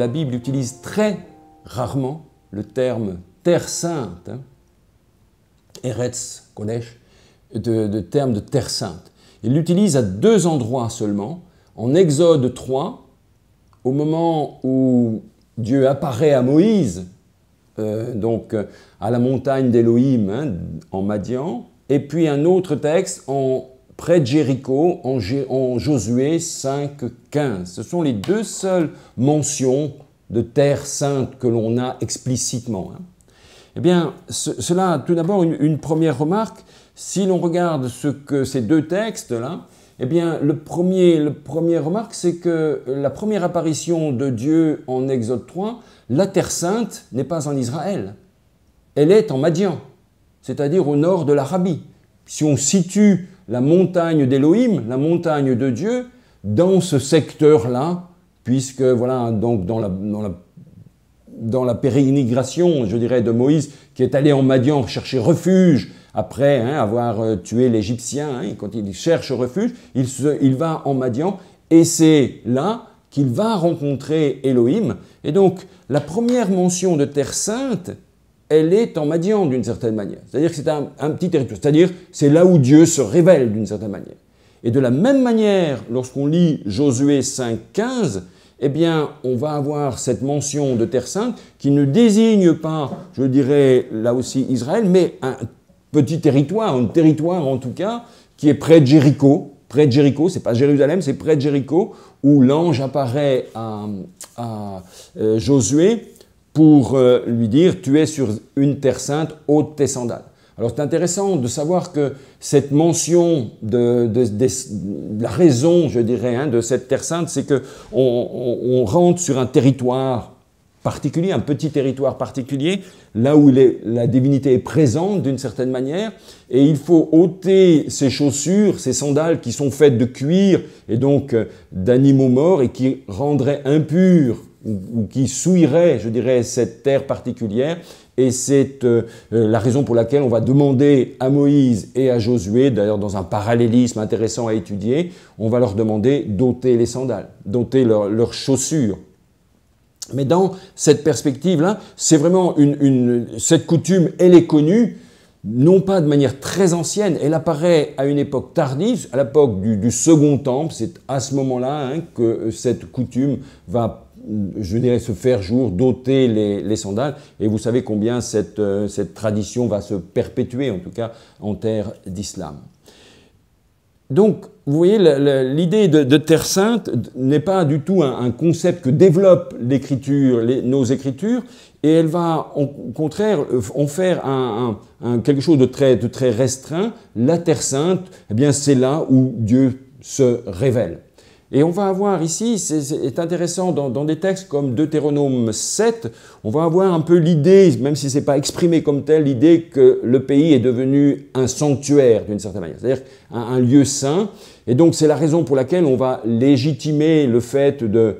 la Bible utilise très rarement le terme terre sainte, hein, Eretz Kodesh, de, terme de terre sainte. Il l'utilise à deux endroits seulement, en Exode 3, au moment où Dieu apparaît à Moïse, euh, donc à la montagne d'Élohim hein, en Madian, et puis un autre texte en, près de Jéricho en, en Josué 5, 15. Ce sont les deux seules mentions de terre sainte que l'on a explicitement. Hein. Eh bien, cela, tout d'abord, une, première remarque. Si l'on regarde ce que ces deux textes-là, eh bien, le premier, le premier remarque, c'est que la première apparition de Dieu en Exode 3, la Terre Sainte n'est pas en Israël. Elle est en Madian, c'est-à-dire au nord de l'Arabie. Si on situe la montagne d'Élohim, la montagne de Dieu, dans ce secteur-là, puisque voilà, donc dans la, dans la, dans la pérégrination, je dirais, de Moïse, qui est allé en Madian chercher refuge après hein, avoir euh, tué l'Égyptien, hein, quand il cherche refuge, il, il va en Madian, et c'est là qu'il va rencontrer Elohim. Et donc, la première mention de Terre Sainte, elle est en Madian d'une certaine manière. C'est-à-dire que c'est un, petit territoire. C'est-à-dire c'est là où Dieu se révèle d'une certaine manière. Et de la même manière, lorsqu'on lit Josué 5.15, eh bien, on va avoir cette mention de Terre Sainte qui ne désigne pas, je dirais là aussi Israël, mais un petit territoire, un territoire en tout cas, qui est près de Jéricho. Près de Jéricho, c'est pas Jérusalem, c'est près de Jéricho, où l'ange apparaît à, euh, Josué pour euh, lui dire Tu es sur une terre sainte, ôte tes sandales. Alors c'est intéressant de savoir que cette mention de, la raison, je dirais, hein, de cette terre sainte, c'est qu'on on, rentre sur un territoire particulier, un petit territoire particulier, là où la divinité est présente d'une certaine manière, et il faut ôter ces chaussures, ces sandales qui sont faites de cuir et donc euh, d'animaux morts et qui rendraient impurs ou, qui souilleraient, je dirais, cette terre particulière, et c'est euh, euh, la raison pour laquelle on va demander à Moïse et à Josué, d'ailleurs dans un parallélisme intéressant à étudier, on va leur demander d'ôter les sandales, d'ôter leurs chaussures. Mais dans cette perspective-là, c'est vraiment une, cette coutume, elle est connue, non pas de manière très ancienne, elle apparaît à une époque tardive, à l'époque du, Second Temple, c'est à ce moment-là hein, que cette coutume va je dirais, se faire jour, d'ôter les, sandales. Et vous savez combien cette, euh, cette, tradition va se perpétuer, en tout cas en terre d'islam. Donc, vous voyez, l'idée de, terre sainte n'est pas du tout un, concept que développe l'écriture, nos écritures, et elle va au contraire en faire quelque chose de très, très restreint. La terre sainte, eh bien, c'est là où Dieu se révèle. Et on va avoir ici, c'est intéressant, dans, des textes comme Deutéronome 7, on va avoir un peu l'idée, même si ce n'est pas exprimé comme tel, l'idée que le pays est devenu un sanctuaire d'une certaine manière, c'est-à-dire un, lieu saint. Et donc c'est la raison pour laquelle on va légitimer le fait de,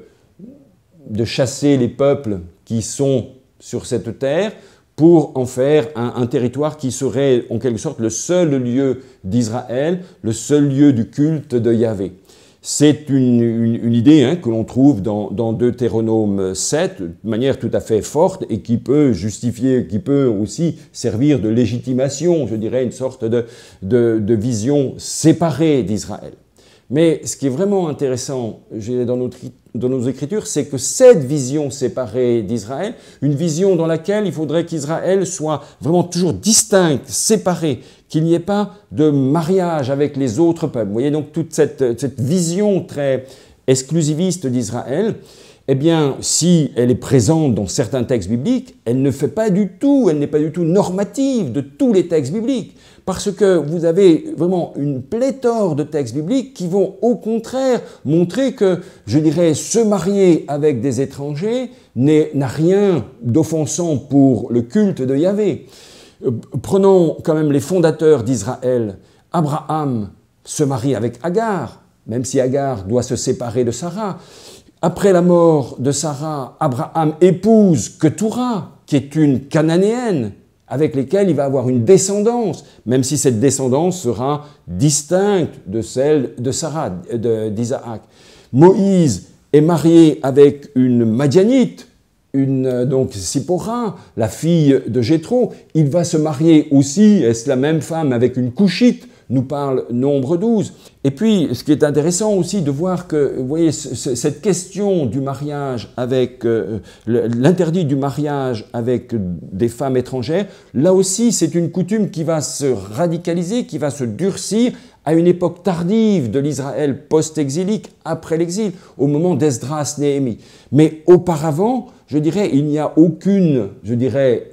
chasser les peuples qui sont sur cette terre pour en faire un, un, territoire qui serait en quelque sorte le seul lieu d'Israël, le seul lieu du culte de Yahvé. C'est une, idée hein, que l'on trouve dans, dans, Deutéronome 7 de manière tout à fait forte et qui peut justifier, qui peut aussi servir de légitimation, je dirais, une sorte de, vision séparée d'Israël. Mais ce qui est vraiment intéressant dans, dans nos écritures, c'est que cette vision séparée d'Israël, une vision dans laquelle il faudrait qu'Israël soit vraiment toujours distinct, séparé, qu'il n'y ait pas de mariage avec les autres peuples. Vous voyez donc toute cette, cette vision très exclusiviste d'Israël, eh bien, si elle est présente dans certains textes bibliques, elle ne fait pas du tout, elle n'est pas du tout normative de tous les textes bibliques, parce que vous avez vraiment une pléthore de textes bibliques qui vont au contraire montrer que, je dirais, se marier avec des étrangers n'a rien d'offensant pour le culte de Yahvé. Euh, prenons quand même les fondateurs d'Israël. Abraham se marie avec Agar, même si Agar doit se séparer de Sarah. Après la mort de Sarah, Abraham épouse Keturah, qui est une cananéenne, avec lesquelles il va avoir une descendance, même si cette descendance sera distincte de celle de Sarah, d'Isaac. Moïse est marié avec une Madianite, une, donc Sipora, la fille de Jéthro. Il va se marier aussi, est-ce la même femme, avec une Couchite nous parle Nombre 12. Et puis, ce qui est intéressant aussi de voir que, vous voyez, cette question du mariage avec, euh, l'interdit du mariage avec des femmes étrangères, là aussi, c'est une coutume qui va se radicaliser, qui va se durcir à une époque tardive de l'Israël post-exilique, après l'exil, au moment d'Esdras Néhémie. Mais auparavant, je dirais, il n'y a aucune, je dirais,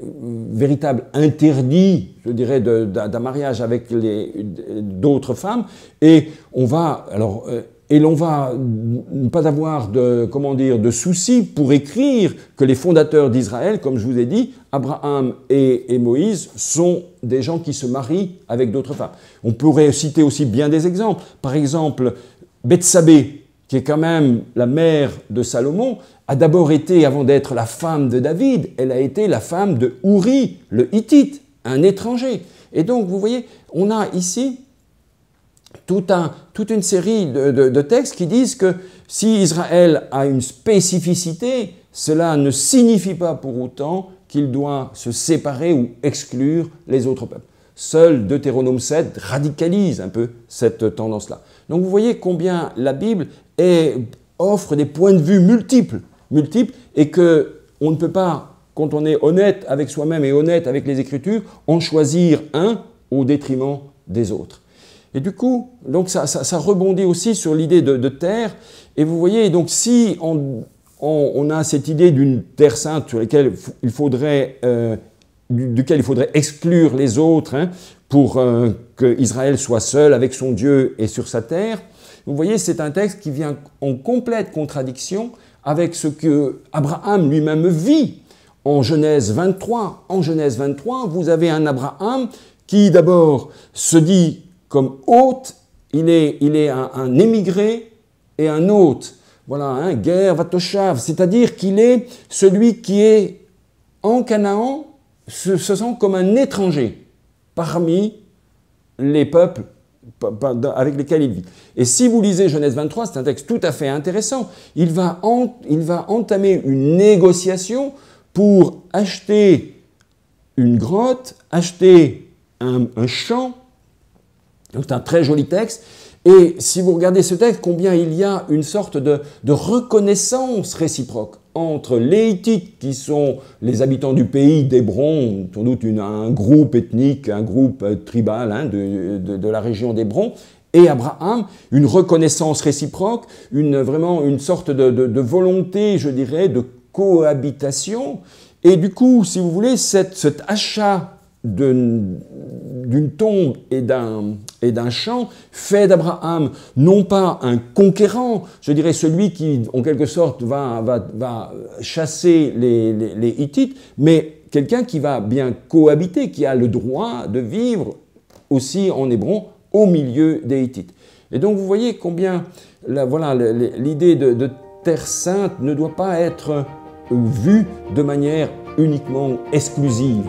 véritable interdit, je dirais, d'un mariage avec d'autres femmes. Et on va, alors, euh, et l'on va ne pas avoir de, comment dire, de soucis pour écrire que les fondateurs d'Israël, comme je vous ai dit, Abraham et, Moïse, sont des gens qui se marient avec d'autres femmes. On pourrait citer aussi bien des exemples. Par exemple, Bethsabée, qui est quand même la mère de Salomon, a d'abord été, avant d'être la femme de David, elle a été la femme de Uri, le Hittite, un étranger. Et donc, vous voyez, on a ici toute une série de, textes qui disent que si Israël a une spécificité, cela ne signifie pas pour autant qu'il doit se séparer ou exclure les autres peuples. Seul Deutéronome 7 radicalise un peu cette tendance-là. Donc vous voyez combien la Bible offre des points de vue multiples multiples et que on ne peut pas, quand on est honnête avec soi-même et honnête avec les Écritures, en choisir un au détriment des autres. Et du coup, donc ça, ça, rebondit aussi sur l'idée de, terre. Et vous voyez, donc si on, a cette idée d'une terre sainte sur laquelle il faudrait, euh, duquel il faudrait exclure les autres hein, pour euh, qu'Israël soit seul avec son Dieu et sur sa terre, vous voyez, c'est un texte qui vient en complète contradiction avec ce que Abraham lui-même vit en Genèse 23. En Genèse 23, vous avez un Abraham qui d'abord se dit comme hôte, il est, il est un, émigré et un hôte. Voilà, un hein, guerre, vatoshav, c'est-à-dire qu'il est celui qui est en Canaan, se, se sent comme un étranger parmi les peuples avec lesquels il vit. Et si vous lisez Genèse 23, c'est un texte tout à fait intéressant. Il va, il va entamer une négociation pour acheter une grotte, acheter un, champ. c'est un très joli texte. Et si vous regardez ce texte, combien il y a une sorte de reconnaissance réciproque entre les Hittites, qui sont les habitants du pays d'Hébron, sans doute un groupe ethnique, un groupe euh, tribal hein, de, la région d'Hébron, et Abraham, une reconnaissance réciproque, une, vraiment une sorte de, volonté, je dirais, de cohabitation. Et du coup, si vous voulez, cet achat d'une tombe et d'un champ fait d'Abraham non pas un conquérant, je dirais celui qui en quelque sorte va, chasser les, Hittites, mais quelqu'un qui va bien cohabiter, qui a le droit de vivre aussi en Hébron au milieu des Hittites. Et donc vous voyez combien voilà, l'idée de terre sainte ne doit pas être vue de manière uniquement exclusive.